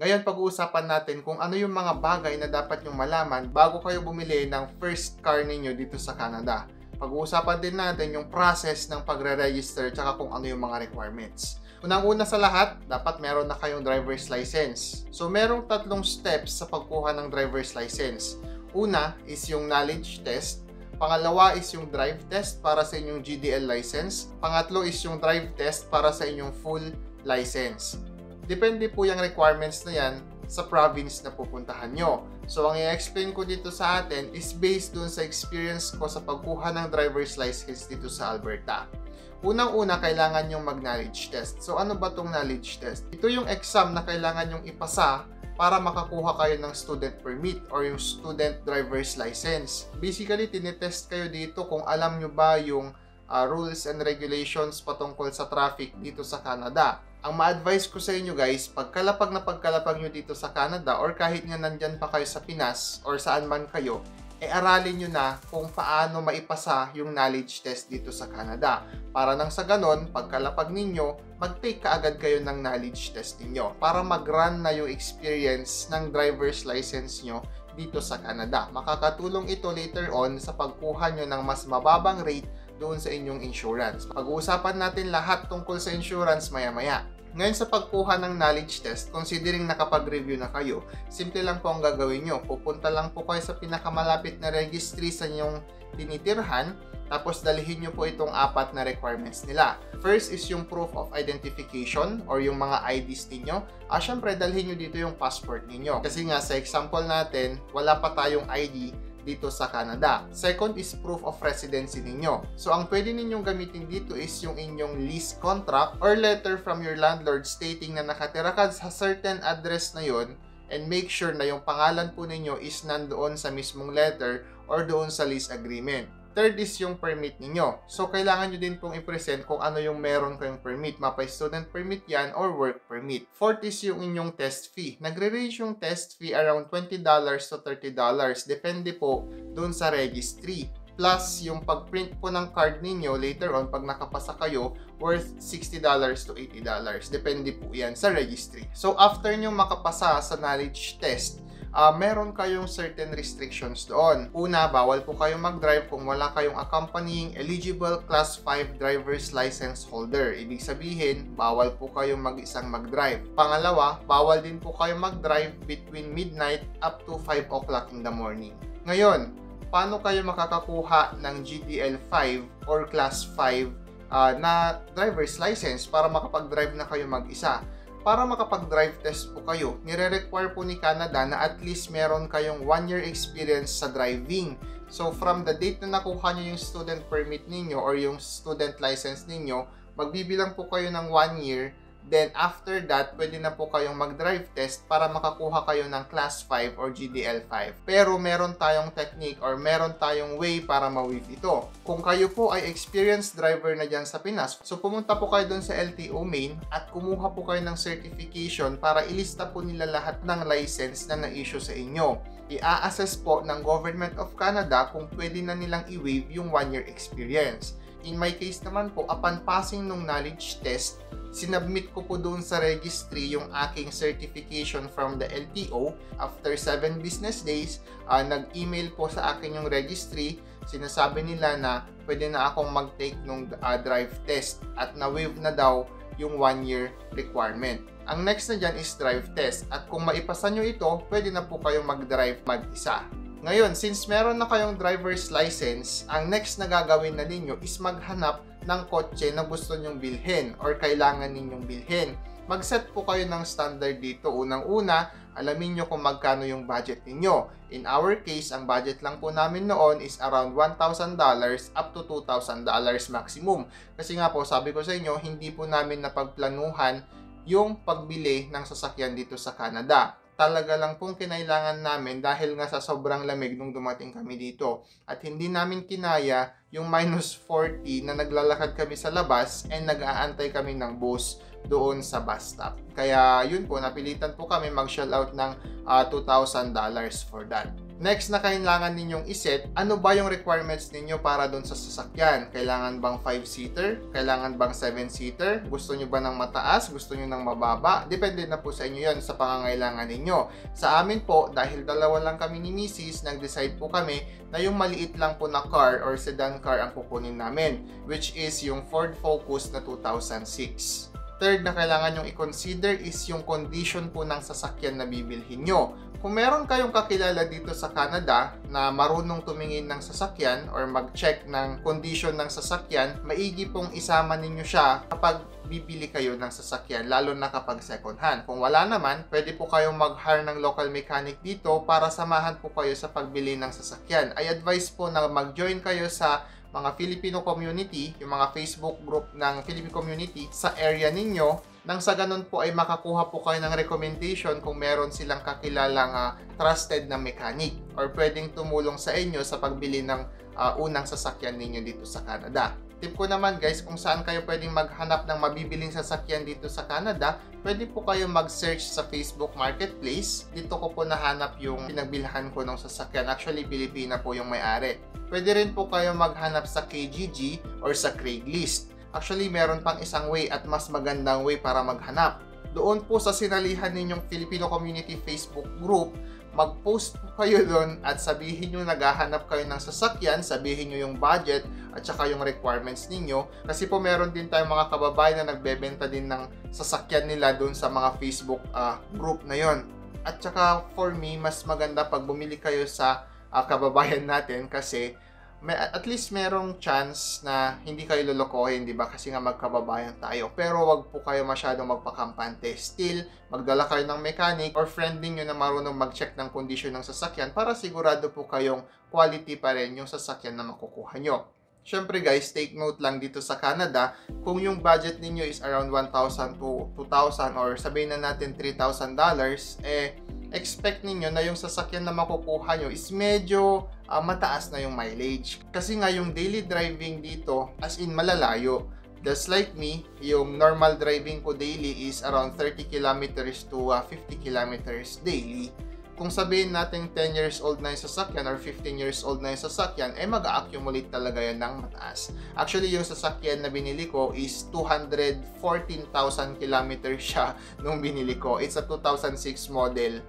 Ngayon, pag-uusapan natin kung ano yung mga bagay na dapat nyong malaman bago kayo bumili ng first car ninyo dito sa Canada. Pag-uusapan din natin yung process ng pagre-register tsaka kung ano yung mga requirements. Unang-una sa lahat, dapat meron na kayong driver's license. So, merong tatlong steps sa pagkuha ng driver's license. Una is yung knowledge test. Pangalawa is yung drive test para sa inyong GDL license. Pangatlo is yung drive test para sa inyong full license. Depende po yung requirements na yan sa province na pupuntahan nyo. So, ang i-explain ko dito sa atin is based dun sa experience ko sa pagkuha ng driver's license dito sa Alberta. Unang-una, kailangan yung mag-knowledge test. So, ano ba tong knowledge test? Ito yung exam na kailangan yung ipasa para makakuha kayo ng student permit or yung student driver's license. Basically, tinetest kayo dito kung alam nyo ba yung uh, rules and regulations patungkol sa traffic dito sa Canada. Ang ma-advise ko sa inyo guys, pagkalapag na pagkalapag nyo dito sa Canada or kahit nga nandyan pa kayo sa Pinas or saan man kayo, e aralin nyo na kung paano maipasa yung knowledge test dito sa Canada. Para nang sa ganon, pagkalapag ninyo, mag-take kaagad kayo ng knowledge test ninyo para mag-run na yung experience ng driver's license nyo dito sa Canada. Makakatulong ito later on sa pagkuha nyo ng mas mababang rate doon sa inyong insurance. Pag-uusapan natin lahat tungkol sa insurance maya-maya. Ngayon sa pagkuha ng knowledge test, considering nakapag-review na kayo, simple lang po ang gagawin nyo. Pupunta lang po kayo sa pinakamalapit na registry sa inyong tinitirhan, tapos dalhin nyo po itong apat na requirements nila. First is yung proof of identification or yung mga IDs ninyo. Ah, syempre, dalhin nyo dito yung passport ninyo. Kasi nga, sa example natin, wala pa tayong ID dito sa Canada. Second is proof of residency ninyo. So, ang pwede ninyong gamitin dito is yung inyong lease contract or letter from your landlord stating na nakatira ka sa certain address na yon and make sure na yung pangalan po ninyo is nandoon sa mismong letter or doon sa lease agreement. Third is yung permit ninyo. So, kailangan nyo din pong i-present kung ano yung meron kayong permit. Mapa student permit yan or work permit. Fourth is yung inyong test fee. Nagre-range yung test fee around $20 to $30. Depende po dun sa registry. Plus, yung pag-print po ng card ninyo later on pag nakapasa kayo worth $60 to $80. Depende po yan sa registry. So, after nyo makapasa sa knowledge test, uh, meron kayong certain restrictions doon. Una, bawal po kayong mag-drive kung wala kayong accompanying eligible Class 5 driver's license holder. Ibig sabihin, bawal po kayong mag-isang mag-drive. Pangalawa, bawal din po kayong mag-drive between midnight up to 5 o'clock in the morning. Ngayon, paano kayo makakakuha ng GDL 5 or Class 5 uh, ah, na driver's license para makapag-drive na kayo mag-isa? Para makapag-drive test po kayo, nire-require po ni Canada na at least meron kayong 1 year experience sa driving. So from the date na nakuha nyo yung student permit ninyo or yung student license ninyo, magbibilang po kayo ng 1 year Then after that, pwede na po kayong mag-drive test para makakuha kayo ng Class 5 or GDL5. Pero meron tayong technique or meron tayong way para ma-waive ito. Kung kayo po ay experienced driver na dyan sa Pinas, so pumunta po kayo dun sa LTO main at kumuha po kayo ng certification para ilista po nila lahat ng license na na-issue sa inyo. I-assess po ng Government of Canada kung pwede na nilang i-waive yung 1 year experience. In my case naman po, upon passing nung knowledge test, sinubmit ko po doon sa registry yung aking certification from the LTO. After 7 business days, uh, nag-email po sa akin yung registry. Sinasabi nila na pwede na akong mag-take nung uh, drive test at na-waive na daw yung 1 year requirement. Ang next na dyan is drive test at kung maipasa nyo ito, pwede na po kayong mag-drive mag-isa. Ngayon, since meron na kayong driver's license, ang next na gagawin na ninyo is maghanap ng kotse na gusto nyong bilhin or kailangan ninyong bilhin. Mag-set po kayo ng standard dito. Unang-una, alamin nyo kung magkano yung budget ninyo. In our case, ang budget lang po namin noon is around $1,000 up to $2,000 maximum. Kasi nga po, sabi ko sa inyo, hindi po namin napagplanuhan yung pagbili ng sasakyan dito sa Canada talaga lang pong kinailangan namin dahil nga sa sobrang lamig nung dumating kami dito. At hindi namin kinaya yung minus 40 na naglalakad kami sa labas and nag-aantay kami ng bus doon sa bus stop. Kaya yun po, napilitan po kami mag-shell out ng uh, ah, $2,000 for that. Next na kailangan ninyong iset, ano ba yung requirements ninyo para doon sa sasakyan? Kailangan bang 5-seater? Kailangan bang 7-seater? Gusto nyo ba ng mataas? Gusto nyo ng mababa? Depende na po sa inyo yon sa pangangailangan ninyo. Sa amin po, dahil dalawa lang kami ni Mrs., nag-decide po kami na yung maliit lang po na car or sedan car ang kukunin namin, which is yung Ford Focus na 2006. Third na kailangan yung i-consider is yung condition po ng sasakyan na bibilhin nyo. Kung meron kayong kakilala dito sa Canada na marunong tumingin ng sasakyan or mag-check ng condition ng sasakyan, maigi pong isama ninyo siya kapag bibili kayo ng sasakyan, lalo na kapag second hand. Kung wala naman, pwede po kayong mag-hire ng local mechanic dito para samahan po kayo sa pagbili ng sasakyan. I advise po na mag-join kayo sa mga Filipino community, yung mga Facebook group ng Filipino community sa area ninyo, nang sa ganun po ay makakuha po kayo ng recommendation kung meron silang kakilalang uh, trusted na mechanic or pwedeng tumulong sa inyo sa pagbili ng uh, unang sasakyan ninyo dito sa Canada. Tip ko naman guys, kung saan kayo pwedeng maghanap ng mabibiling sasakyan dito sa Canada, pwede po kayo mag-search sa Facebook Marketplace. Dito ko po nahanap yung pinagbilhan ko ng sasakyan. Actually, Pilipina po yung may-ari. Pwede rin po kayo maghanap sa KGG or sa Craigslist. Actually, meron pang isang way at mas magandang way para maghanap. Doon po sa sinalihan ninyong Filipino Community Facebook group, mag-post po kayo doon at sabihin nyo naghahanap kayo ng sasakyan, sabihin nyo yung budget at saka yung requirements ninyo. Kasi po meron din tayong mga kababayan na nagbebenta din ng sasakyan nila doon sa mga Facebook uh, group na yon. At saka for me, mas maganda pag bumili kayo sa uh, kababayan natin kasi may, at least merong chance na hindi kayo lolokohin, di ba? Kasi nga magkababayan tayo. Pero wag po kayo masyadong magpakampante. Still, magdala kayo ng mechanic or friend niyo na marunong mag-check ng condition ng sasakyan para sigurado po kayong quality pa rin yung sasakyan na makukuha nyo. Siyempre guys, take note lang dito sa Canada, kung yung budget ninyo is around 1,000 to 2,000 or sabihin na natin $3,000, eh expect ninyo na yung sasakyan na makukuha nyo is medyo uh, mataas na yung mileage. Kasi nga yung daily driving dito, as in malalayo. Just like me, yung normal driving ko daily is around 30 kilometers to uh, 50 kilometers daily kung sabihin natin 10 years old na yung sasakyan or 15 years old na yung sasakyan, eh mag-accumulate talaga yan ng mataas. Actually, yung sasakyan na binili ko is 214,000 kilometers siya nung binili ko. It's a 2006 model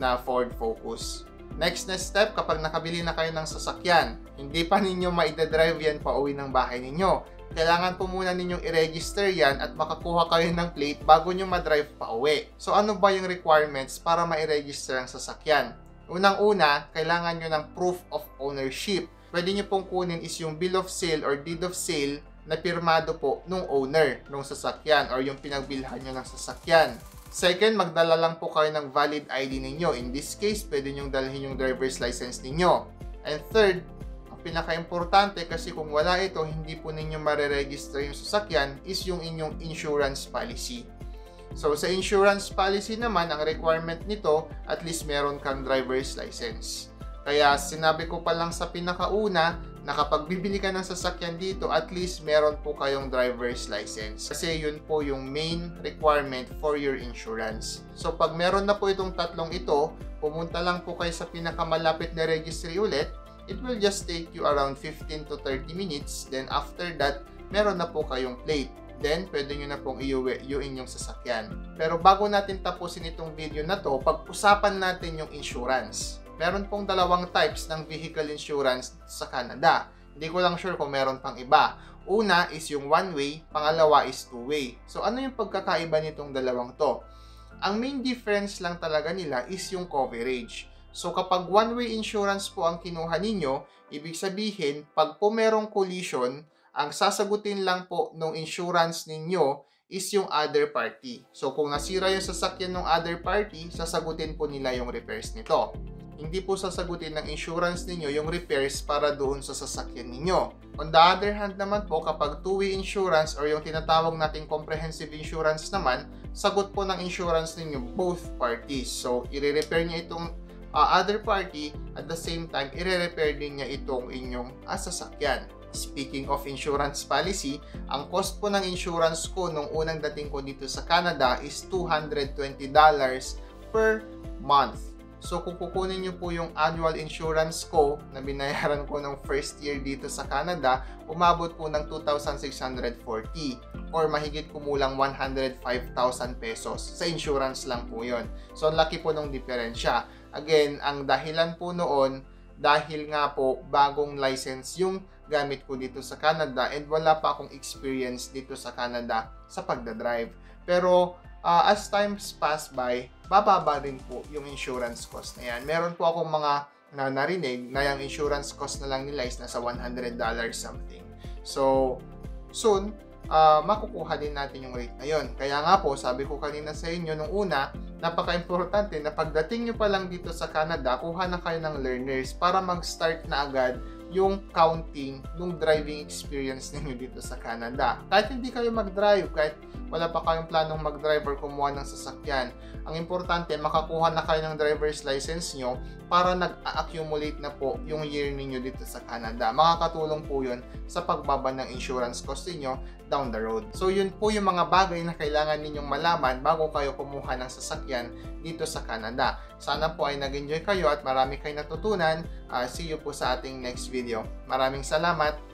na Ford Focus. Next na step, kapag nakabili na kayo ng sasakyan, hindi pa ninyo maida-drive yan pa uwi ng bahay ninyo kailangan po muna ninyong i-register yan at makakuha kayo ng plate bago nyo ma-drive pa uwi. So ano ba yung requirements para ma-register ang sasakyan? Unang-una, kailangan nyo ng proof of ownership. Pwede nyo pong kunin is yung bill of sale or deed of sale na pirmado po nung owner ng sasakyan or yung pinagbilhan nyo ng sasakyan. Second, magdala lang po kayo ng valid ID ninyo. In this case, pwede nyo dalhin yung driver's license ninyo. And third, pinaka-importante kasi kung wala ito, hindi po ninyo mareregister yung sasakyan is yung inyong insurance policy. So sa insurance policy naman, ang requirement nito, at least meron kang driver's license. Kaya sinabi ko pa lang sa pinakauna na kapag bibili ka ng sasakyan dito, at least meron po kayong driver's license. Kasi yun po yung main requirement for your insurance. So pag meron na po itong tatlong ito, pumunta lang po kayo sa pinakamalapit na registry ulit it will just take you around 15 to 30 minutes. Then after that, meron na po kayong plate. Then, pwede nyo na pong iuwi yung inyong sasakyan. Pero bago natin tapusin itong video na to, pag-usapan natin yung insurance. Meron pong dalawang types ng vehicle insurance sa Canada. Hindi ko lang sure kung meron pang iba. Una is yung one-way, pangalawa is two-way. So, ano yung pagkakaiba nitong dalawang to? Ang main difference lang talaga nila is yung coverage. So kapag one-way insurance po ang kinuha ninyo, ibig sabihin, pag po merong collision, ang sasagutin lang po ng insurance ninyo is yung other party. So kung nasira yung sasakyan ng other party, sasagutin po nila yung repairs nito. Hindi po sasagutin ng insurance ninyo yung repairs para doon sa sasakyan ninyo. On the other hand naman po, kapag two-way insurance or yung tinatawag nating comprehensive insurance naman, sagot po ng insurance ninyo both parties. So, i-repair niya itong uh, other party at the same time ire-repair din niya itong inyong uh, sasakyan. Speaking of insurance policy, ang cost po ng insurance ko nung unang dating ko dito sa Canada is $220 per month. So kung kukunin nyo po yung annual insurance ko na binayaran ko ng first year dito sa Canada, umabot po ng 2,640 or mahigit kumulang 105,000 pesos. Sa insurance lang po yon. So ang laki po ng diferensya. Again, ang dahilan po noon, dahil nga po bagong license yung gamit ko dito sa Canada and wala pa akong experience dito sa Canada sa pagdadrive. Pero uh, as times pass by, bababa rin po yung insurance cost na yan. Meron po akong mga na narinig na yung insurance cost na lang nila is nasa $100 something. So, soon, uh, makukuha din natin yung rate na yun. Kaya nga po, sabi ko kanina sa inyo nung una, napaka-importante na pagdating nyo pa lang dito sa Canada, kuha na kayo ng learners para mag-start na agad yung counting ng driving experience ninyo dito sa Canada. Kahit hindi kayo mag-drive, kahit wala pa kayong planong mag-drive or kumuha ng sasakyan, ang importante, makakuha na kayo ng driver's license nyo para nag-accumulate na po yung year ninyo dito sa Canada. Makakatulong po yun sa pagbaba ng insurance cost niyo down the road. So yun po yung mga bagay na kailangan ninyong malaman bago kayo kumuha ng sasakyan dito sa Canada. Sana po ay nag-enjoy kayo at marami kayong natutunan. Uh, see you po sa ating next video. Maraming salamat!